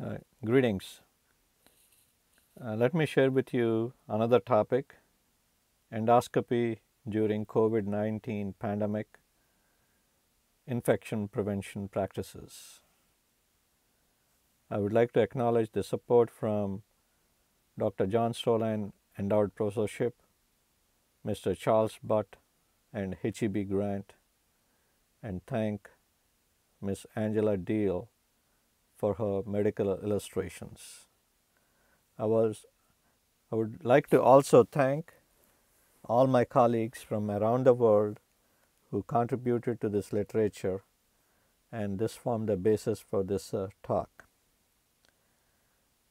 Uh, greetings. Uh, let me share with you another topic endoscopy during COVID 19 pandemic infection prevention practices. I would like to acknowledge the support from Dr. John Stroehlein Endowed Professorship, Mr. Charles Butt, and H.E.B. Grant, and thank Ms. Angela Deal for her medical illustrations. I was I would like to also thank all my colleagues from around the world who contributed to this literature and this formed the basis for this uh, talk.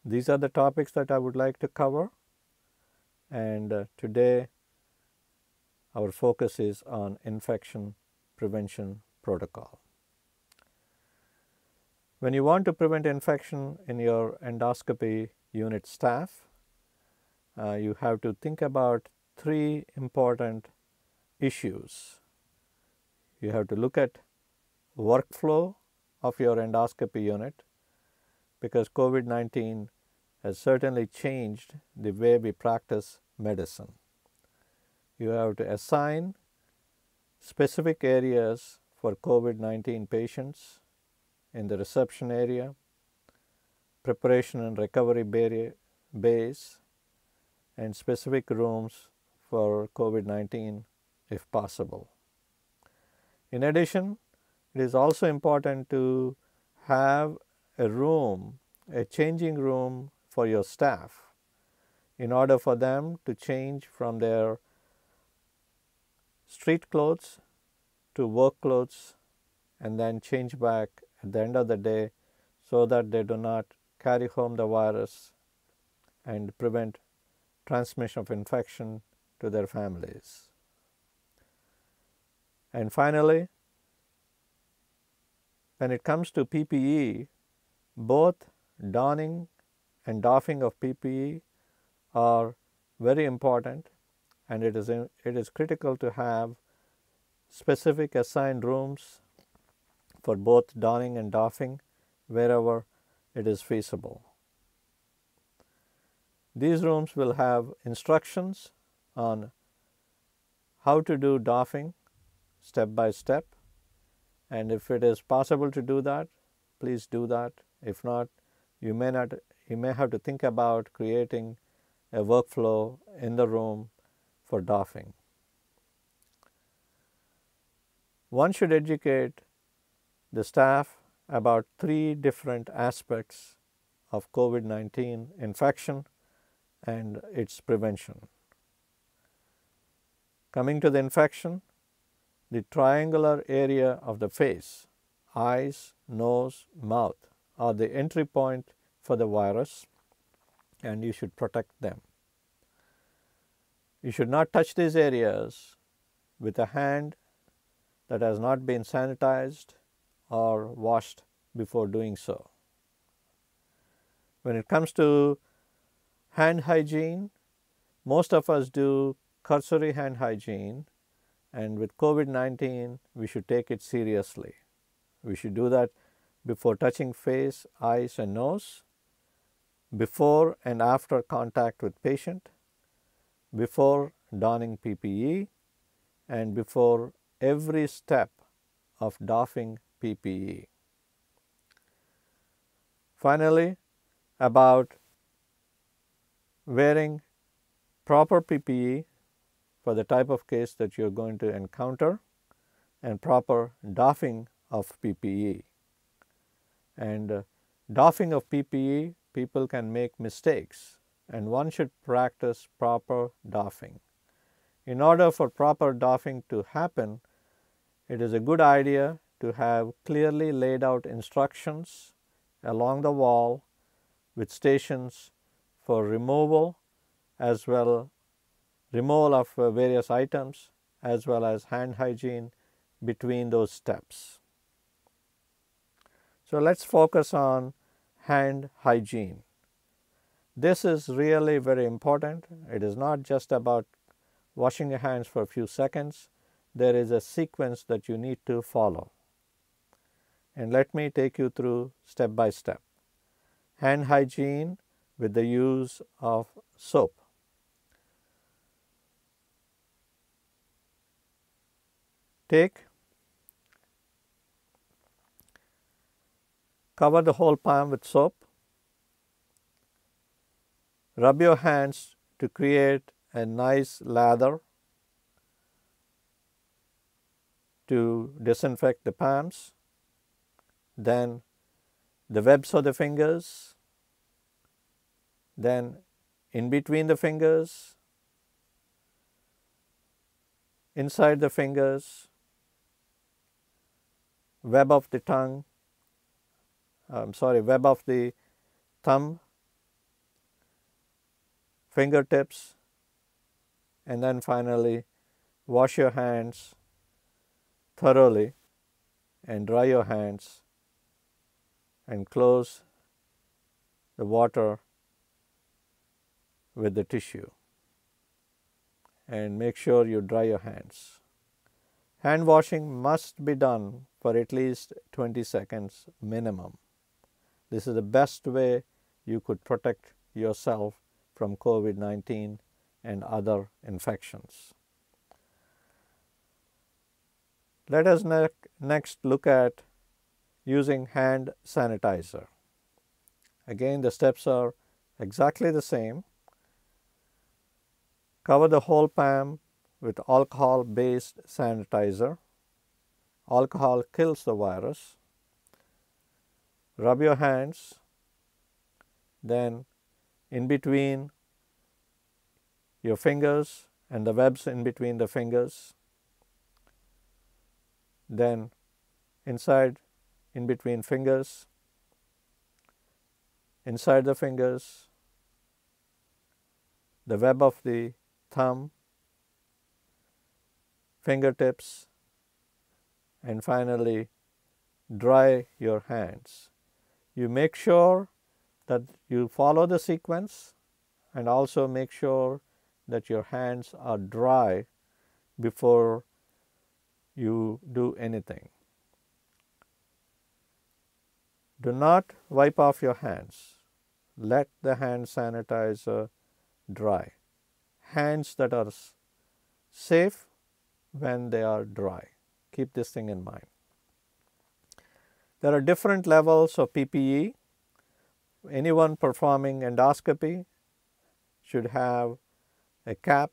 These are the topics that I would like to cover and uh, today our focus is on infection prevention protocol. When you want to prevent infection in your endoscopy unit staff, uh, you have to think about three important issues. You have to look at workflow of your endoscopy unit because COVID 19 has certainly changed the way we practice medicine. You have to assign specific areas for COVID 19 patients in the reception area, preparation and recovery bays, and specific rooms for COVID 19 if possible. In addition, it is also important to have a room, a changing room for your staff in order for them to change from their street clothes to work clothes and then change back at the end of the day so that they do not carry home the virus and prevent transmission of infection to their families. And finally, when it comes to PPE, both donning and doffing of PPE are very important and it is, it is critical to have specific assigned rooms for both donning and doffing wherever it is feasible. These rooms will have instructions on how to do doffing step by step and if it is possible to do that please do that if not you may not you may have to think about creating a workflow in the room for doffing. One should educate the staff about three different aspects of COVID 19 infection and its prevention. Coming to the infection, the triangular area of the face, eyes, nose, mouth are the entry point for the virus and you should protect them. You should not touch these areas with a hand that has not been sanitized or washed before doing so. When it comes to hand hygiene, most of us do cursory hand hygiene and with COVID 19 we should take it seriously. We should do that before touching face, eyes and nose, before and after contact with patient, before donning PPE and before every step of doffing PPE. Finally, about wearing proper PPE for the type of case that you are going to encounter and proper doffing of PPE. And uh, doffing of PPE, people can make mistakes and one should practice proper doffing. In order for proper doffing to happen, it is a good idea to have clearly laid out instructions along the wall with stations for removal as well removal of uh, various items as well as hand hygiene between those steps. So, let us focus on hand hygiene. This is really very important. It is not just about washing your hands for a few seconds. There is a sequence that you need to follow and let me take you through step by step. hand hygiene with the use of soap. Take, cover the whole palm with soap, rub your hands to create a nice lather to disinfect the palms, then the webs of the fingers, then in between the fingers, inside the fingers, web of the tongue, I'm sorry, web of the thumb, fingertips, and then finally wash your hands thoroughly and dry your hands and close the water with the tissue and make sure you dry your hands. Hand washing must be done for at least 20 seconds minimum. This is the best way you could protect yourself from COVID 19 and other infections. Let us ne next look at using hand sanitizer. Again, the steps are exactly the same. Cover the whole palm with alcohol based sanitizer. Alcohol kills the virus. Rub your hands, then in between your fingers and the webs in between the fingers, then inside in between fingers, inside the fingers, the web of the thumb, fingertips, and finally dry your hands. You make sure that you follow the sequence and also make sure that your hands are dry before you do anything. Do not wipe off your hands. Let the hand sanitizer dry. Hands that are safe when they are dry. Keep this thing in mind. There are different levels of PPE. Anyone performing endoscopy should have a cap,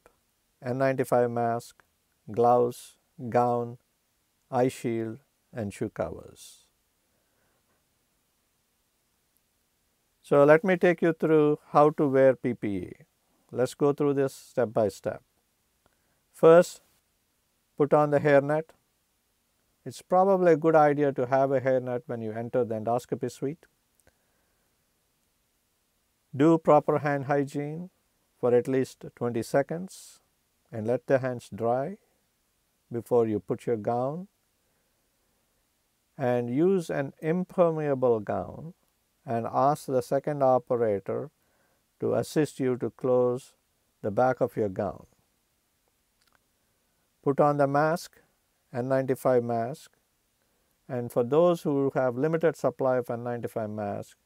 N95 mask, gloves, gown, eye shield and shoe covers. So, let me take you through how to wear PPE. Let us go through this step by step. First, put on the hairnet. It is probably a good idea to have a hairnet when you enter the endoscopy suite. Do proper hand hygiene for at least 20 seconds and let the hands dry before you put your gown and use an impermeable gown and ask the second operator to assist you to close the back of your gown. Put on the mask, N95 mask, and for those who have limited supply of N95 mask,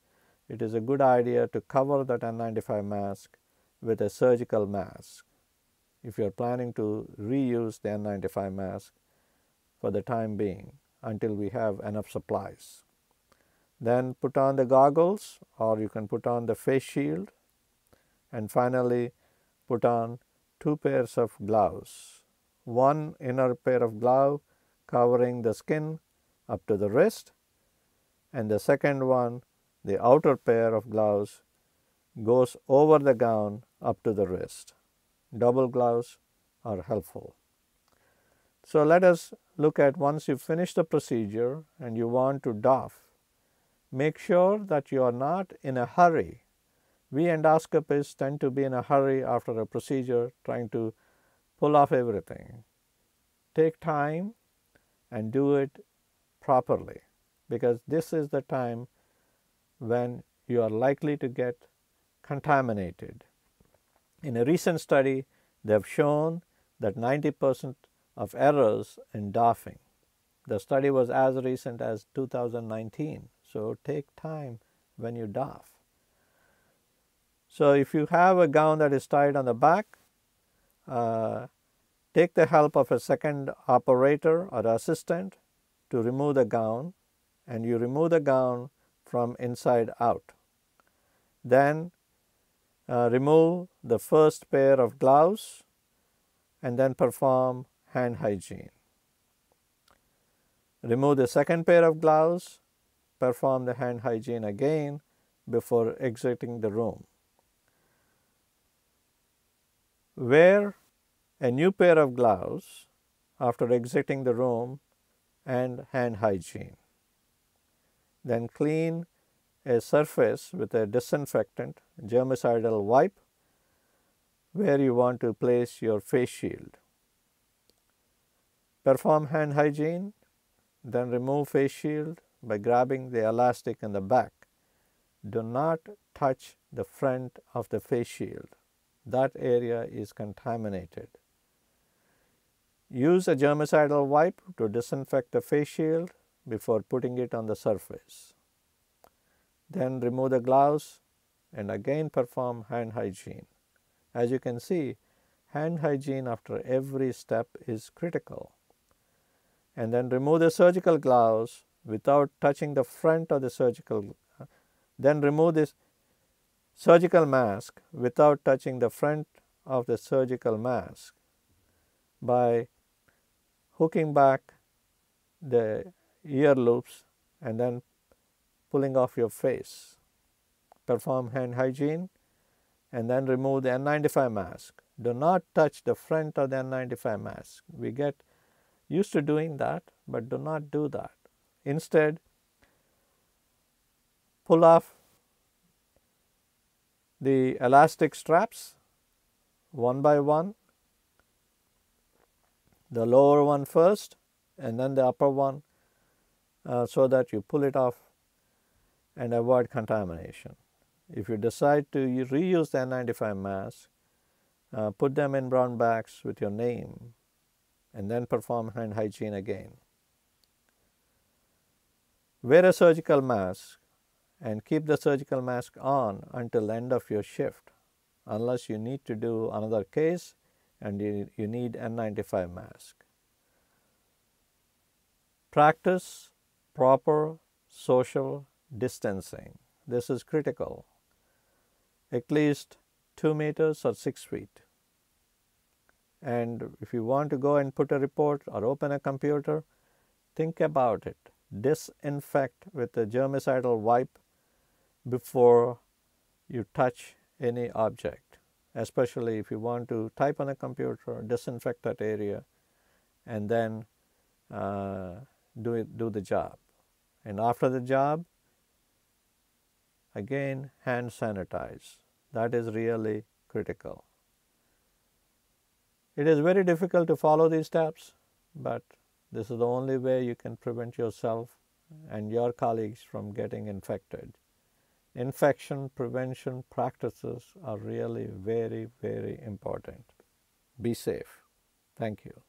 it is a good idea to cover that N95 mask with a surgical mask if you are planning to reuse the N95 mask for the time being until we have enough supplies. Then put on the goggles or you can put on the face shield and finally put on two pairs of gloves. One inner pair of glove covering the skin up to the wrist and the second one the outer pair of gloves goes over the gown up to the wrist double gloves are helpful. So, let us look at once you finish the procedure and you want to doff, make sure that you are not in a hurry. We endoscopists tend to be in a hurry after a procedure trying to pull off everything. Take time and do it properly because this is the time when you are likely to get contaminated. In a recent study, they have shown that 90 percent of errors in doffing. The study was as recent as 2019. So, take time when you doff. So, if you have a gown that is tied on the back, uh, take the help of a second operator or assistant to remove the gown and you remove the gown from inside out. Then uh, remove the first pair of gloves and then perform hand hygiene. Remove the second pair of gloves, perform the hand hygiene again before exiting the room. Wear a new pair of gloves after exiting the room and hand hygiene. Then clean a surface with a disinfectant germicidal wipe where you want to place your face shield. Perform hand hygiene, then remove face shield by grabbing the elastic in the back. Do not touch the front of the face shield. That area is contaminated. Use a germicidal wipe to disinfect the face shield before putting it on the surface. Then remove the gloves and again perform hand hygiene. As you can see, hand hygiene after every step is critical. And then remove the surgical gloves without touching the front of the surgical. Uh, then remove this surgical mask without touching the front of the surgical mask by hooking back the ear loops and then pulling off your face. Perform hand hygiene and then remove the N95 mask. Do not touch the front of the N95 mask. We get used to doing that, but do not do that. Instead, pull off the elastic straps one by one, the lower one first and then the upper one uh, so that you pull it off and avoid contamination. If you decide to reuse the N95 mask, uh, put them in brown bags with your name and then perform hand hygiene again. Wear a surgical mask and keep the surgical mask on until end of your shift unless you need to do another case and you, you need an N95 mask. Practice proper social distancing. This is critical, at least 2 meters or 6 feet. And if you want to go and put a report or open a computer, think about it. Disinfect with a germicidal wipe before you touch any object, especially if you want to type on a computer, disinfect that area, and then uh, do it, do the job. And after the job, again hand sanitize. That is really critical. It is very difficult to follow these steps, but this is the only way you can prevent yourself and your colleagues from getting infected. Infection prevention practices are really very, very important. Be safe. Thank you.